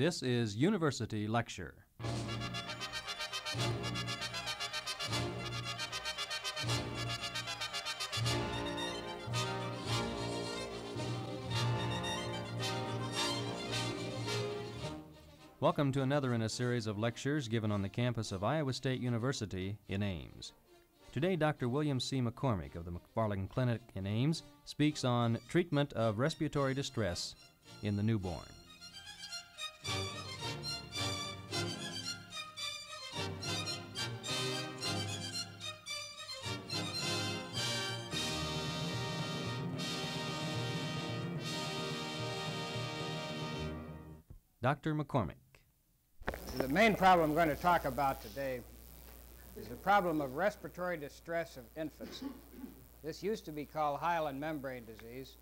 This is University Lecture. Welcome to another in a series of lectures given on the campus of Iowa State University in Ames. Today, Dr. William C. McCormack of the McFarland Clinic in Ames speaks on treatment of respiratory distress in the newborn. Dr. McCormack. The main problem I'm going to talk about today is the problem of respiratory distress of infants. This used to be called hyaline membrane disease.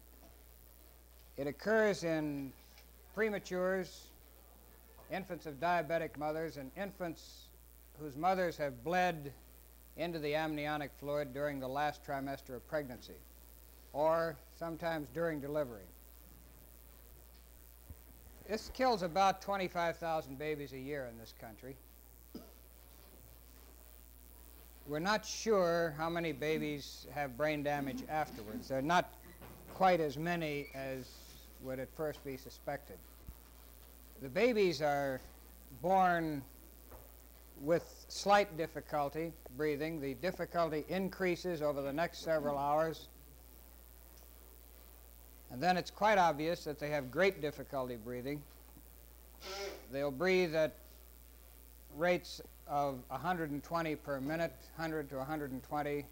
It occurs in prematures, infants of diabetic mothers, and infants whose mothers have bled into the amniotic fluid during the last trimester of pregnancy, or sometimes during delivery. This kills about 25,000 babies a year in this country. We're not sure how many babies have brain damage afterwards. They're not quite as many as would at first be suspected. The babies are born with slight difficulty breathing. The difficulty increases over the next several hours. And then it's quite obvious that they have great difficulty breathing. They'll breathe at rates of 120 per minute, 100 to 120,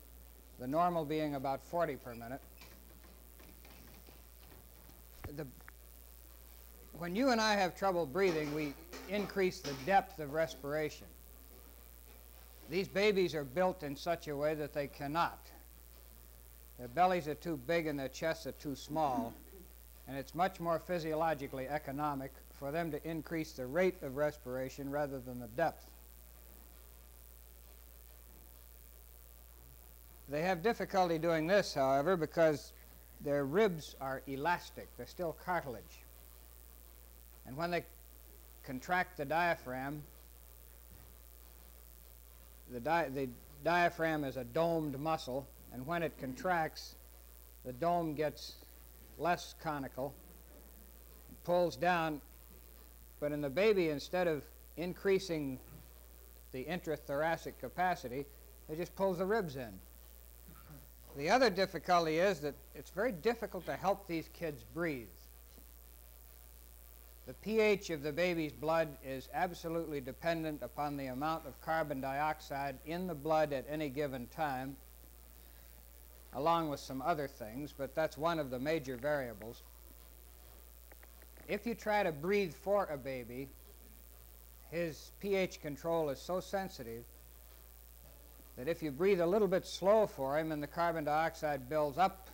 the normal being about 40 per minute. The, when you and I have trouble breathing, we increase the depth of respiration. These babies are built in such a way that they cannot. Their bellies are too big and their chests are too small, and it's much more physiologically economic for them to increase the rate of respiration rather than the depth. They have difficulty doing this, however, because their ribs are elastic. They're still cartilage. And when they contract the diaphragm, the, di the diaphragm is a domed muscle, and when it contracts, the dome gets less conical, pulls down, but in the baby, instead of increasing the intrathoracic capacity, it just pulls the ribs in. The other difficulty is that it's very difficult to help these kids breathe. The pH of the baby's blood is absolutely dependent upon the amount of carbon dioxide in the blood at any given time, along with some other things, but that's one of the major variables. If you try to breathe for a baby, his pH control is so sensitive that if you breathe a little bit slow for him and the carbon dioxide builds up,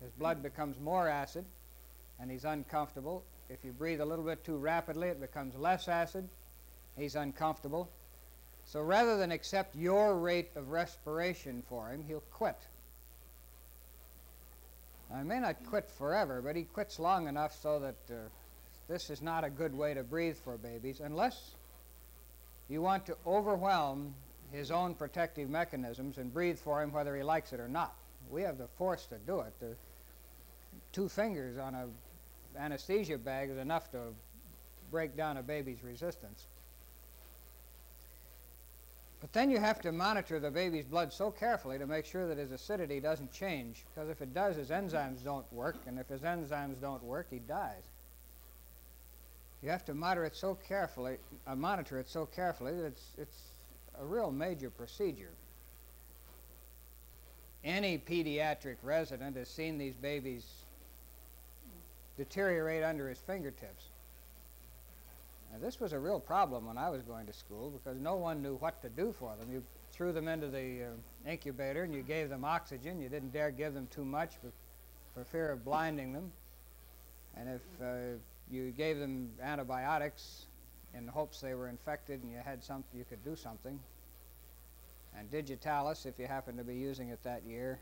his blood becomes more acid and he's uncomfortable. If you breathe a little bit too rapidly, it becomes less acid. He's uncomfortable. So rather than accept your rate of respiration for him, he'll quit. He may not quit forever, but he quits long enough so that uh, this is not a good way to breathe for babies unless you want to overwhelm his own protective mechanisms and breathe for him whether he likes it or not. We have the force to do it. The two fingers on a anesthesia bag is enough to break down a baby's resistance. But then you have to monitor the baby's blood so carefully to make sure that his acidity doesn't change, because if it does, his enzymes don't work, and if his enzymes don't work, he dies. You have to monitor it so carefully, uh, monitor it so carefully that it's, it's a real major procedure. Any pediatric resident has seen these babies deteriorate under his fingertips. This was a real problem when I was going to school because no one knew what to do for them. You threw them into the uh, incubator and you gave them oxygen. You didn't dare give them too much for, fear of blinding them. And if uh, you gave them antibiotics, in hopes they were infected and you had some, you could do something. And digitalis, if you happened to be using it that year.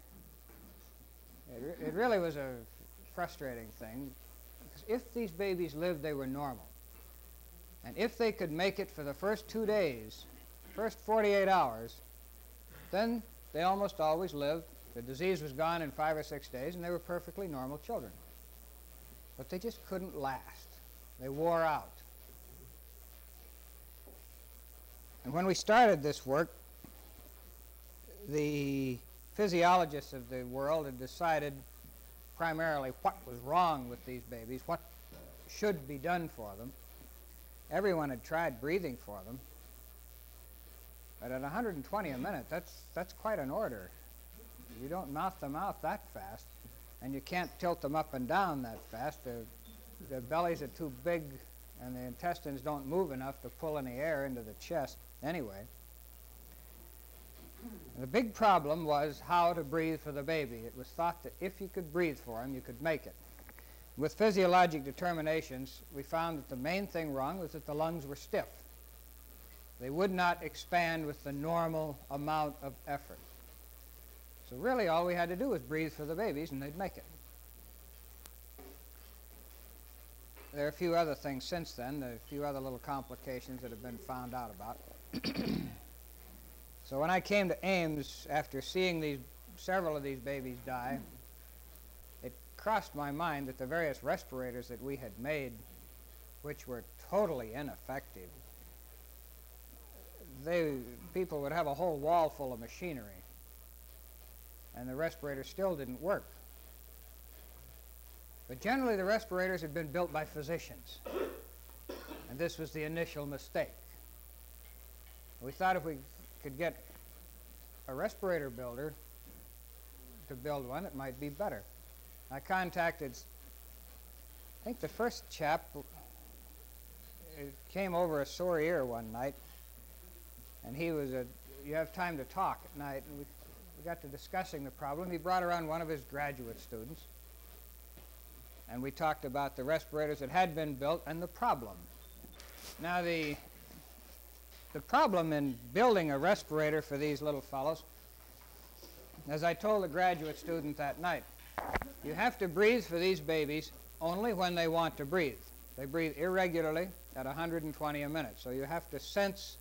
It, re it really was a frustrating thing. If these babies lived, they were normal. And if they could make it for the first two days, first 48 hours, then they almost always lived. The disease was gone in five or six days, and they were perfectly normal children. But they just couldn't last. They wore out. And when we started this work, the physiologists of the world had decided primarily what was wrong with these babies, what should be done for them. Everyone had tried breathing for them. But at 120 a minute, that's, that's quite an order. You don't mouth them out that fast, and you can't tilt them up and down that fast. The, the bellies are too big, and the intestines don't move enough to pull any air into the chest anyway. The big problem was how to breathe for the baby. It was thought that if you could breathe for him, you could make it. With physiologic determinations, we found that the main thing wrong was that the lungs were stiff. They would not expand with the normal amount of effort. So really all we had to do was breathe for the babies and they'd make it. There are a few other things since then, a few other little complications that have been found out about. so when I came to Ames after seeing these several of these babies die, crossed my mind that the various respirators that we had made, which were totally ineffective, they, people would have a whole wall full of machinery, and the respirator still didn't work. But generally, the respirators had been built by physicians, and this was the initial mistake. We thought if we could get a respirator builder to build one, it might be better. I contacted, I think the first chap uh, came over a sore ear one night, and he was a, you have time to talk at night, and we, we got to discussing the problem. He brought around one of his graduate students, and we talked about the respirators that had been built and the problem. Now, the, the problem in building a respirator for these little fellows, as I told the graduate student that night, you have to breathe for these babies only when they want to breathe. They breathe irregularly at 120 a minute. So you have to sense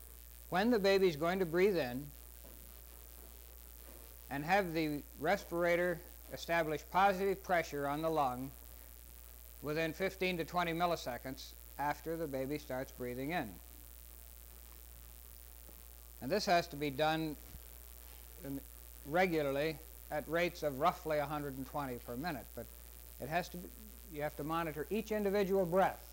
when the baby's going to breathe in and have the respirator establish positive pressure on the lung within 15 to 20 milliseconds after the baby starts breathing in. And this has to be done regularly at rates of roughly 120 per minute, but it has to be, you have to monitor each individual breath.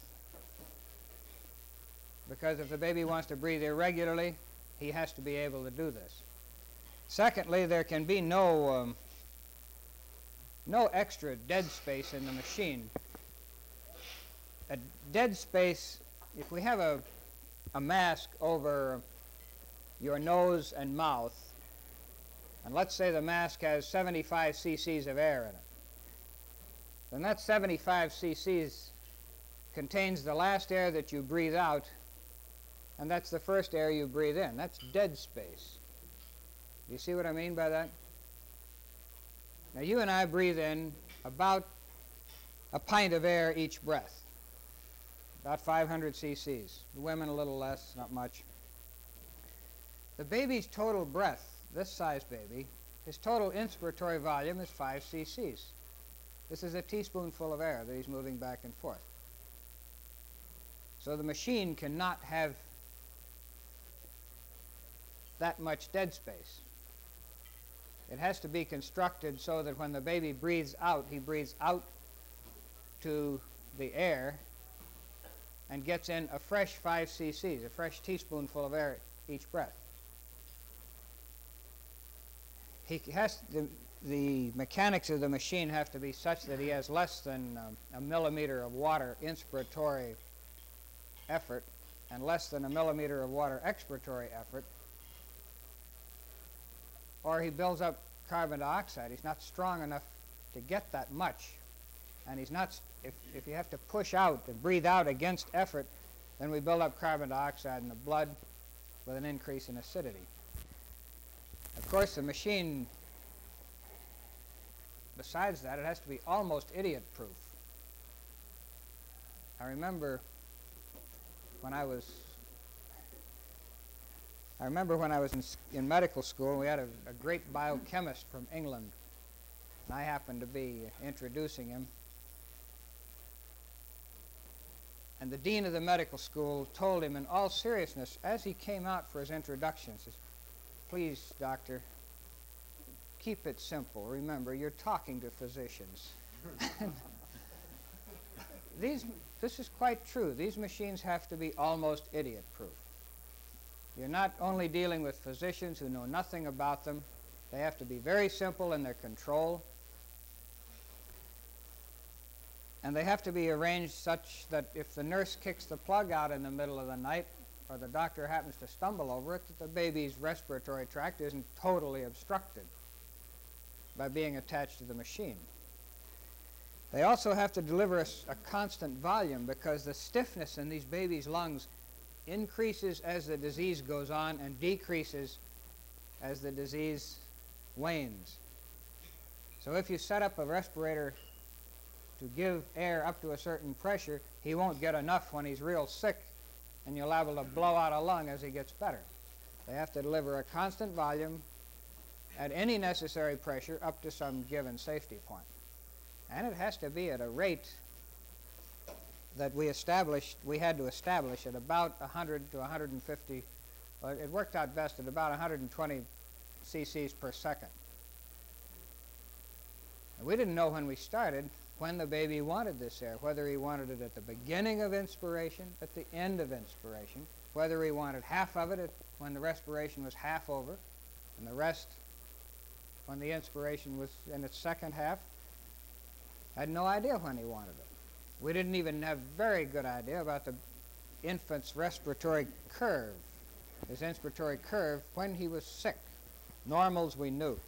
Because if the baby wants to breathe irregularly, he has to be able to do this. Secondly, there can be no, um, no extra dead space in the machine. A dead space, if we have a, a mask over your nose and mouth, and let's say the mask has 75 cc's of air in it, then that 75 cc's contains the last air that you breathe out, and that's the first air you breathe in. That's dead space. You see what I mean by that? Now, you and I breathe in about a pint of air each breath, about 500 cc's. The women a little less, not much. The baby's total breath this size baby, his total inspiratory volume is 5 cc's. This is a teaspoonful of air that he's moving back and forth. So the machine cannot have that much dead space. It has to be constructed so that when the baby breathes out, he breathes out to the air and gets in a fresh 5 cc's, a fresh teaspoonful of air each breath he has the, the mechanics of the machine have to be such that he has less than um, a millimeter of water inspiratory effort and less than a millimeter of water expiratory effort, or he builds up carbon dioxide. He's not strong enough to get that much. And he's not, if, if you have to push out and breathe out against effort, then we build up carbon dioxide in the blood with an increase in acidity. Of course, the machine, besides that, it has to be almost idiot-proof. I remember when I was I remember when I was in, in medical school, we had a, a great biochemist from England, and I happened to be introducing him. And the dean of the medical school told him in all seriousness, as he came out for his introduction, says, Please, doctor, keep it simple. Remember, you're talking to physicians. These, this is quite true. These machines have to be almost idiot proof. You're not only dealing with physicians who know nothing about them, they have to be very simple in their control. And they have to be arranged such that if the nurse kicks the plug out in the middle of the night, or the doctor happens to stumble over it, that the baby's respiratory tract isn't totally obstructed by being attached to the machine. They also have to deliver a, a constant volume because the stiffness in these babies' lungs increases as the disease goes on and decreases as the disease wanes. So if you set up a respirator to give air up to a certain pressure, he won't get enough when he's real sick, and you're liable to blow out a lung as he gets better. They have to deliver a constant volume at any necessary pressure up to some given safety point. And it has to be at a rate that we established, we had to establish at about 100 to 150, well, it worked out best at about 120 cc's per second. And we didn't know when we started when the baby wanted this air, whether he wanted it at the beginning of inspiration, at the end of inspiration, whether he wanted half of it at, when the respiration was half over, and the rest when the inspiration was in its second half. Had no idea when he wanted it. We didn't even have very good idea about the infant's respiratory curve, his inspiratory curve when he was sick. Normals we knew.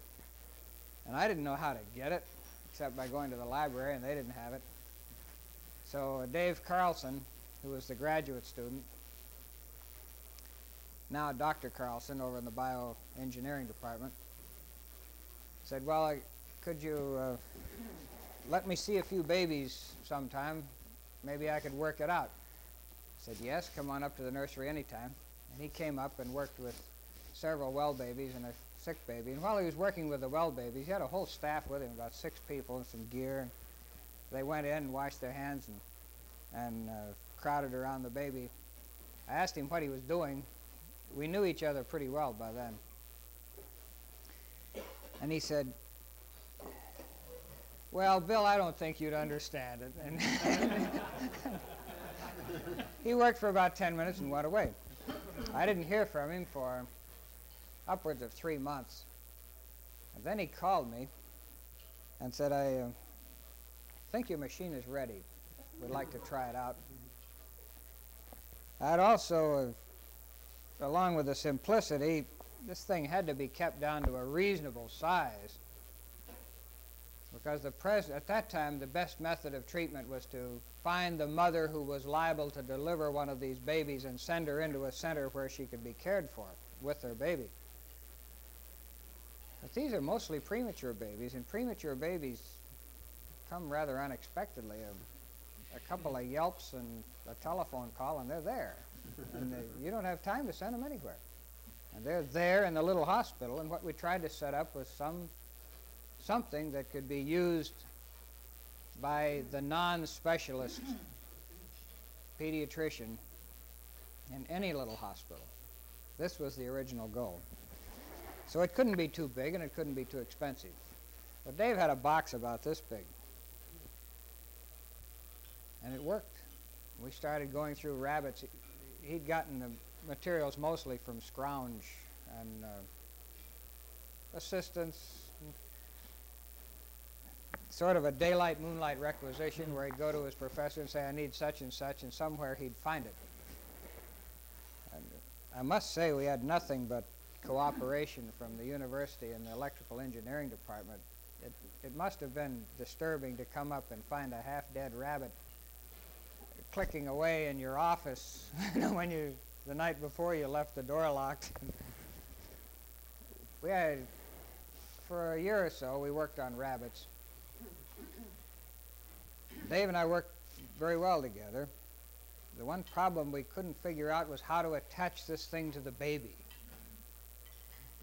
And I didn't know how to get it, except by going to the library, and they didn't have it. So uh, Dave Carlson, who was the graduate student, now Dr. Carlson over in the bioengineering department, said, well, I, could you uh, let me see a few babies sometime. Maybe I could work it out. I said, yes, come on up to the nursery anytime. And he came up and worked with several well babies and a sick baby. And while he was working with the well babies, he had a whole staff with him, about six people and some gear. And they went in and washed their hands and, and uh, crowded around the baby. I asked him what he was doing. We knew each other pretty well by then. And he said, well, Bill, I don't think you'd understand it. And he worked for about 10 minutes and went away. I didn't hear from him for upwards of three months. And then he called me and said, I uh, think your machine is ready. We'd like to try it out. I'd also, uh, along with the simplicity, this thing had to be kept down to a reasonable size because the pres- at that time the best method of treatment was to find the mother who was liable to deliver one of these babies and send her into a center where she could be cared for with her baby. But these are mostly premature babies, and premature babies come rather unexpectedly. A, a couple of yelps and a telephone call, and they're there. and they, you don't have time to send them anywhere. And they're there in the little hospital, and what we tried to set up was some something that could be used by the non-specialist pediatrician in any little hospital. This was the original goal. So it couldn't be too big and it couldn't be too expensive. But Dave had a box about this big. And it worked. We started going through rabbits. He'd gotten the materials mostly from Scrounge and uh, sort of a daylight moonlight requisition where he'd go to his professor and say, I need such and such, and somewhere he'd find it. And I must say we had nothing but cooperation from the university and the electrical engineering department. It, it must have been disturbing to come up and find a half-dead rabbit clicking away in your office when you, the night before you left the door locked. we had, for a year or so, we worked on rabbits. Dave and I worked very well together. the one problem we couldn't figure out was how to attach this thing to the baby.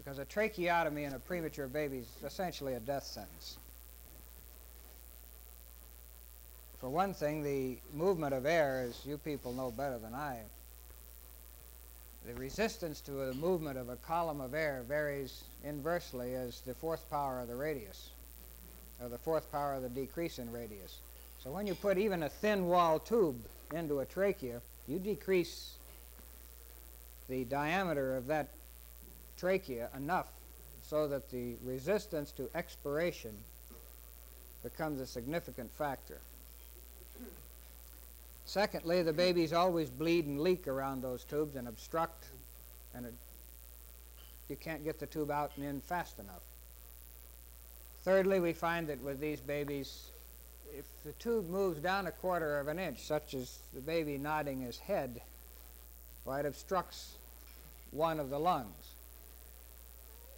Because a tracheotomy in a premature baby is essentially a death sentence. For one thing, the movement of air, as you people know better than I, the resistance to the movement of a column of air varies inversely as the fourth power of the radius, or the fourth power of the decrease in radius. So when you put even a thin wall tube into a trachea, you decrease the diameter of that trachea enough so that the resistance to expiration becomes a significant factor. Secondly, the babies always bleed and leak around those tubes and obstruct, and it, you can't get the tube out and in fast enough. Thirdly, we find that with these babies, if the tube moves down a quarter of an inch, such as the baby nodding his head, why it obstructs one of the lungs.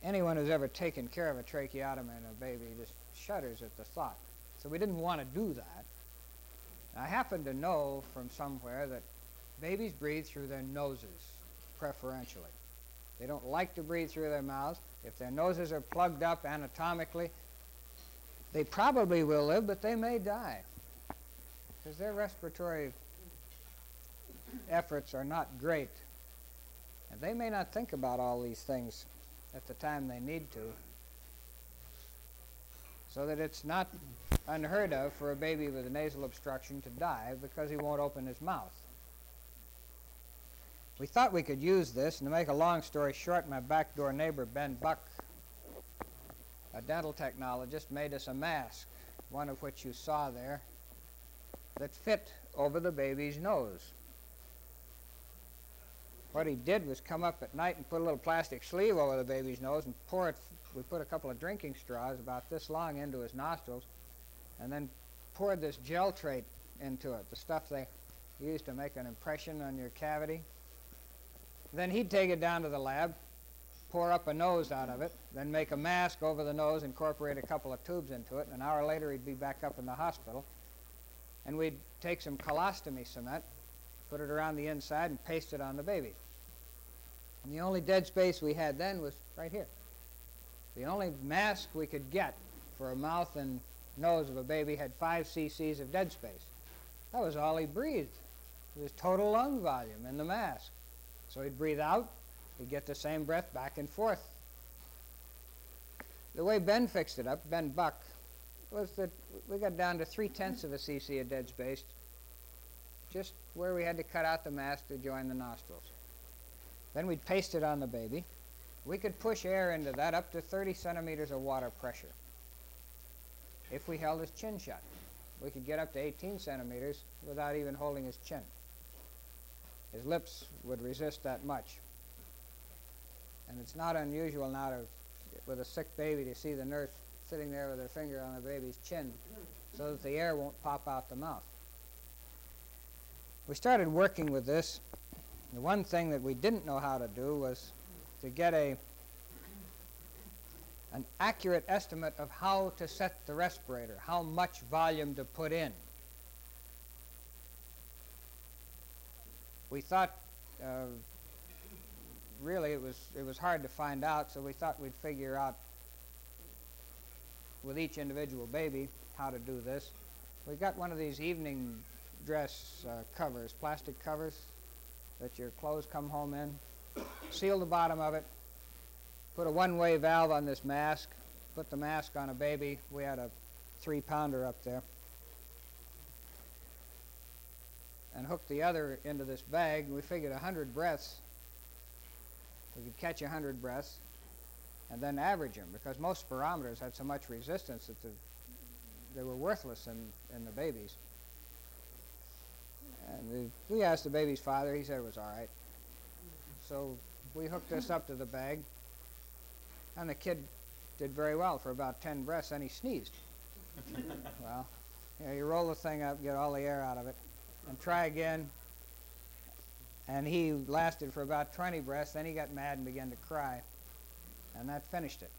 Anyone who's ever taken care of a tracheotomy in a baby just shudders at the thought. So we didn't want to do that. I happen to know from somewhere that babies breathe through their noses preferentially. They don't like to breathe through their mouths. If their noses are plugged up anatomically, they probably will live, but they may die because their respiratory efforts are not great. And they may not think about all these things at the time they need to. So that it's not unheard of for a baby with a nasal obstruction to die because he won't open his mouth. We thought we could use this, and to make a long story short, my backdoor neighbor, Ben Buck, a dental technologist, made us a mask, one of which you saw there, that fit over the baby's nose. What he did was come up at night and put a little plastic sleeve over the baby's nose and pour it. We put a couple of drinking straws about this long into his nostrils and then poured this Jeltrate into it, the stuff they use to make an impression on your cavity. Then he'd take it down to the lab, pour up a nose out of it, then make a mask over the nose, incorporate a couple of tubes into it, and an hour later he'd be back up in the hospital. And we'd take some colostomy cement, put it around the inside, and paste it on the baby. And the only dead space we had then was right here. The only mask we could get for a mouth and nose of a baby had 5 cc's of dead space. That was all he breathed. It was total lung volume in the mask. So he'd breathe out, he'd get the same breath back and forth. The way Ben fixed it up, Ben Buck, was that we got down to three tenths of a cc of dead space, just where we had to cut out the mask to join the nostrils. Then we'd paste it on the baby. We could push air into that up to 30 centimeters of water pressure if we held his chin shut. We could get up to 18 centimeters without even holding his chin. His lips would resist that much. And it's not unusual now to, with a sick baby to see the nurse sitting there with her finger on the baby's chin so that the air won't pop out the mouth. We started working with this. The one thing that we didn't know how to do was to get a an accurate estimate of how to set the respirator, how much volume to put in. We thought uh, really it was it was hard to find out, so we thought we'd figure out with each individual baby how to do this. We got one of these evening dress uh, covers, plastic covers that your clothes come home in. Seal the bottom of it, put a one-way valve on this mask, put the mask on a baby. We had a three-pounder up there. And hook the other into this bag. We figured 100 breaths. We could catch 100 breaths and then average them because most spirometers had so much resistance that the, they were worthless in, in the babies. And we asked the baby's father. He said it was all right. So we hooked this up to the bag and the kid did very well for about 10 breaths, and he sneezed. well, you, know, you roll the thing up, get all the air out of it, and try again. And he lasted for about 20 breaths, then he got mad and began to cry. And that finished it.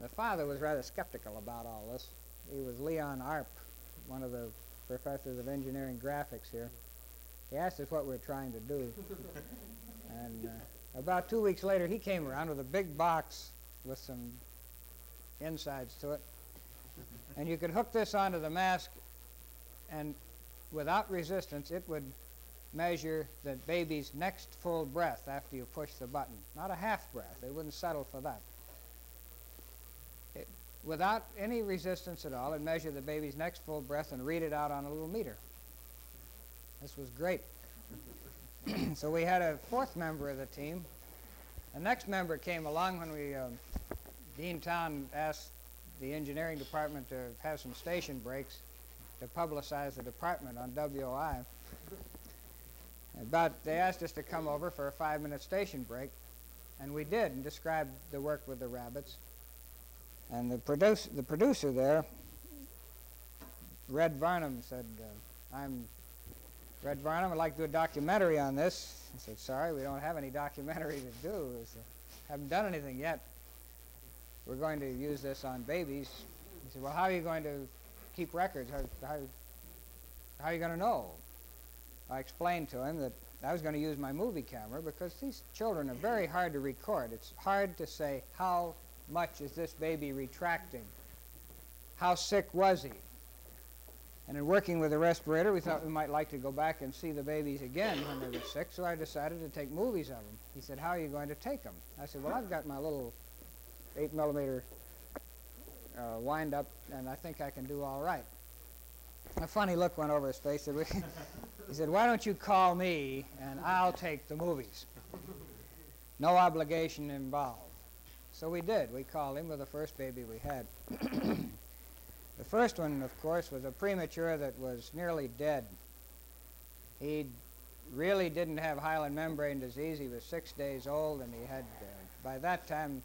The father was rather skeptical about all this. He was Leon Arp, one of the professors of engineering graphics here. He asked us what we were trying to do. and uh, about two weeks later, he came around with a big box with some insides to it. And you could hook this onto the mask, and without resistance, it would measure the baby's next full breath after you push the button. Not a half breath. They wouldn't settle for that. It, without any resistance at all, it'd measure the baby's next full breath and read it out on a little meter. This was great. so we had a fourth member of the team. The next member came along when we, um, Dean Town asked the engineering department to have some station breaks to publicize the department on WOI. But they asked us to come over for a five-minute station break, and we did and described the work with the rabbits. And the, produce, the producer there, Red Varnum, said, uh, I'm Red Varnum, I'd like to do a documentary on this. I said, sorry, we don't have any documentary to do. I said, haven't done anything yet. We're going to use this on babies. He said, well, how are you going to keep records? How, how, how are you going to know? I explained to him that I was going to use my movie camera because these children are very hard to record. It's hard to say how much is this baby retracting? How sick was he? And in working with the respirator, we thought we might like to go back and see the babies again when they were sick, so I decided to take movies of them. He said, how are you going to take them? I said, well, I've got my little 8 millimeter uh, wind up, and I think I can do all right. A funny look went over his face. He said, why don't you call me and I'll take the movies? No obligation involved. So we did. We called him with the first baby we had. the first one, of course, was a premature that was nearly dead. He really didn't have hyaline membrane disease. He was six days old, and he had, uh, by that time,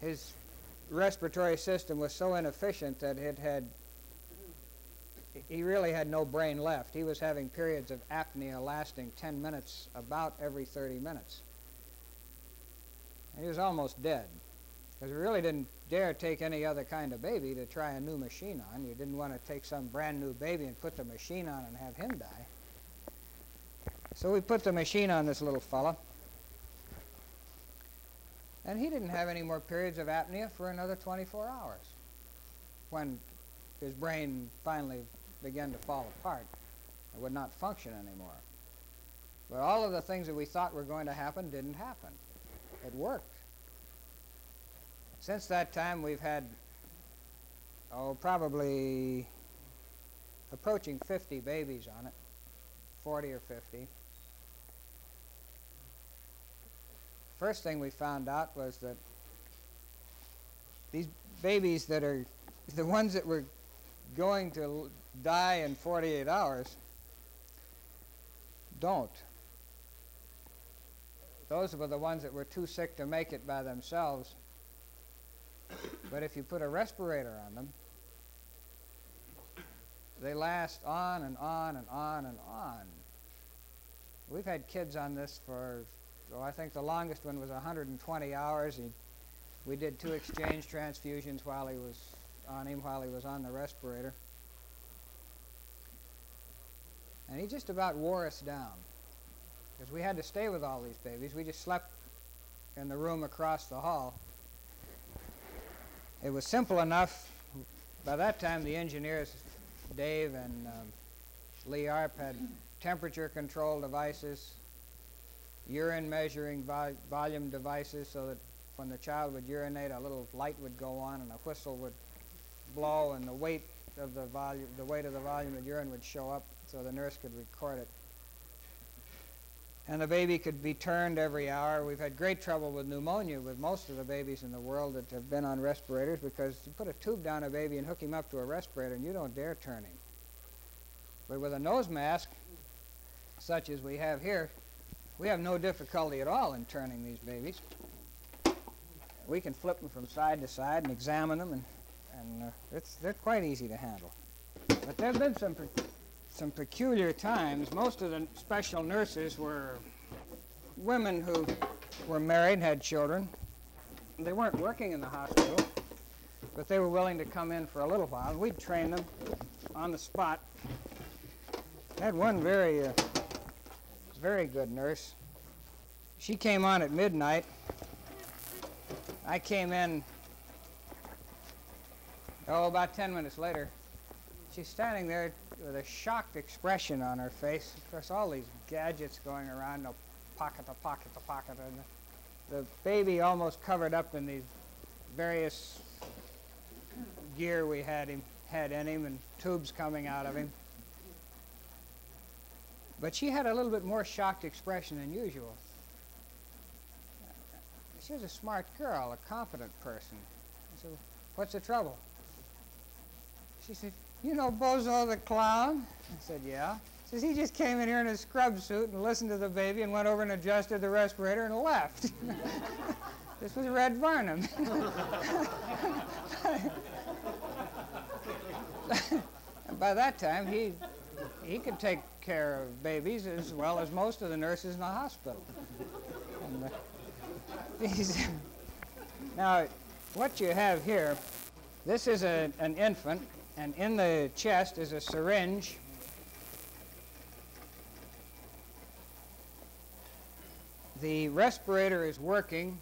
his respiratory system was so inefficient that it had he really had no brain left. He was having periods of apnea lasting 10 minutes about every 30 minutes. And he was almost dead because we really didn't dare take any other kind of baby to try a new machine on. You didn't want to take some brand new baby and put the machine on and have him die. So we put the machine on this little fella. And he didn't have any more periods of apnea for another 24 hours when his brain finally began to fall apart. It would not function anymore. But all of the things that we thought were going to happen didn't happen. It worked. Since that time, we've had, oh, probably approaching 50 babies on it, 40 or 50. First thing we found out was that these babies that are the ones that were going to die in 48 hours don't. Those were the ones that were too sick to make it by themselves. But if you put a respirator on them, they last on and on and on and on. We've had kids on this for, well, I think the longest one was 120 hours. He, we did two exchange transfusions while he was on him, while he was on the respirator. And he just about wore us down because we had to stay with all these babies. We just slept in the room across the hall. It was simple enough. By that time, the engineers, Dave and um, Lee Arp, had temperature control devices, urine measuring vo volume devices so that when the child would urinate, a little light would go on and a whistle would blow and the weight of the volume, the weight of the volume of urine would show up so the nurse could record it. And the baby could be turned every hour. We've had great trouble with pneumonia with most of the babies in the world that have been on respirators because you put a tube down a baby and hook him up to a respirator and you don't dare turn him. But with a nose mask, such as we have here, we have no difficulty at all in turning these babies. We can flip them from side to side and examine them, and, and uh, it's, they're quite easy to handle. But there have been some some peculiar times. Most of the special nurses were women who were married, had children. They weren't working in the hospital, but they were willing to come in for a little while. We'd train them on the spot. Had one very uh, very good nurse. She came on at midnight. I came in, oh, about 10 minutes later. She's standing there with a shocked expression on her face. Of course, all these gadgets going around, no pocket to pocket to pocket, and the, the baby almost covered up in these various gear we had him had in him and tubes coming out of him. But she had a little bit more shocked expression than usual. She was a smart girl, a confident person. I said, what's the trouble? She said, you know Bozo the clown? I said, yeah. She says, he just came in here in a scrub suit and listened to the baby and went over and adjusted the respirator and left. this was Red Varnum. and by that time, he, he could take care of babies as well as most of the nurses in the hospital. And, uh, now, what you have here, this is a, an infant, and in the chest is a syringe. The respirator is working.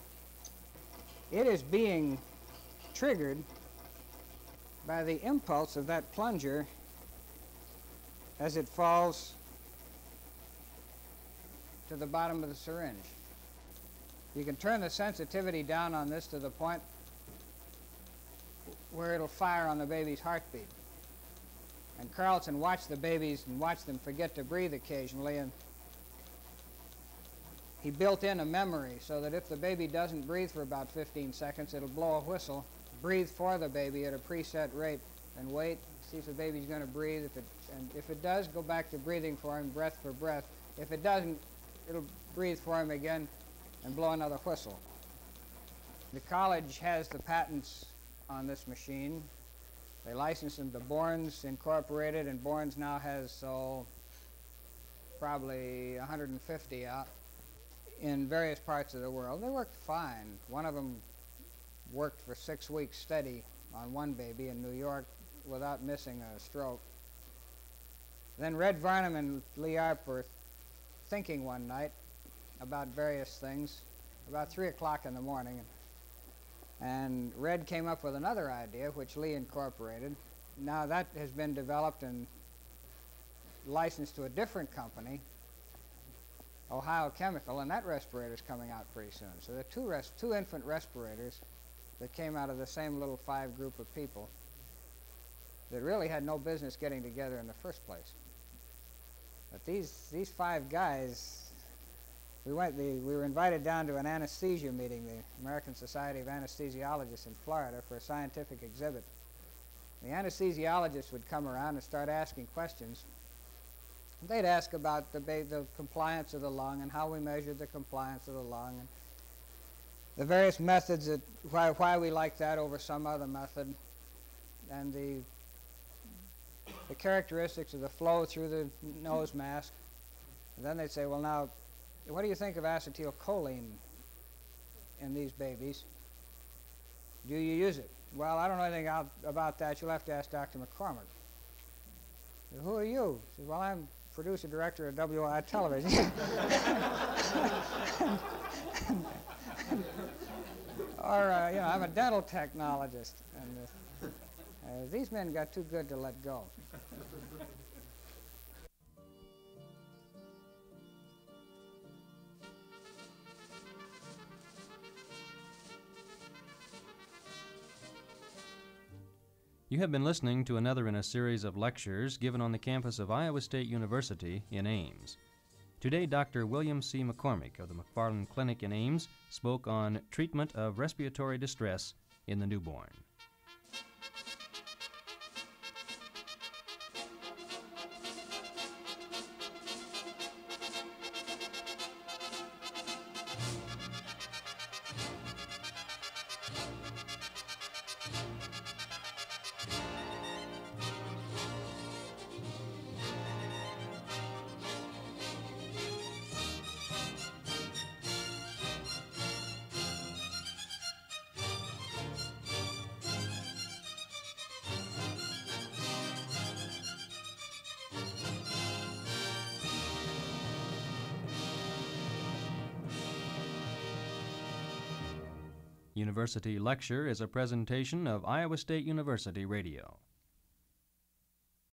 It is being triggered by the impulse of that plunger as it falls to the bottom of the syringe. You can turn the sensitivity down on this to the point where it'll fire on the baby's heartbeat. And Carlson watched the babies and watched them forget to breathe occasionally, and he built in a memory so that if the baby doesn't breathe for about 15 seconds, it'll blow a whistle, breathe for the baby at a preset rate, and wait, see if the baby's going to breathe. If it, and if it does, go back to breathing for him, breath for breath. If it doesn't, it'll breathe for him again and blow another whistle. The college has the patents on this machine. They licensed them to Bourns Incorporated, and Bourns now has so probably 150 out uh, in various parts of the world. They worked fine. One of them worked for six weeks steady on one baby in New York without missing a stroke. Then Red Varnum and Lee Arp were thinking one night about various things about 3 o'clock in the morning. And Red came up with another idea, which Lee incorporated. Now that has been developed and licensed to a different company, Ohio Chemical, and that respirator is coming out pretty soon. So there are two, res- two infant respirators that came out of the same little five group of people that really had no business getting together in the first place. But these, these five guys, we, went the, we were invited down to an anesthesia meeting, the American Society of Anesthesiologists in Florida, for a scientific exhibit. The anesthesiologists would come around and start asking questions. They'd ask about the, the compliance of the lung and how we measured the compliance of the lung and the various methods that why, why we like that over some other method and the the characteristics of the flow through the nose mask. And then they'd say, well, now, what do you think of acetylcholine in these babies? Do you use it? Well, I don't know anything about that. You'll have to ask Dr. McCormack. Said, Who are you? Said, well, I'm producer director of WI Television. or, uh, you know, I'm a dental technologist. And uh, uh, these men got too good to let go. You have been listening to another in a series of lectures given on the campus of Iowa State University in Ames. Today, Dr. William C. McCormack of the McFarland Clinic in Ames spoke on treatment of respiratory distress in the newborn. University Lecture is a presentation of Iowa State University Radio.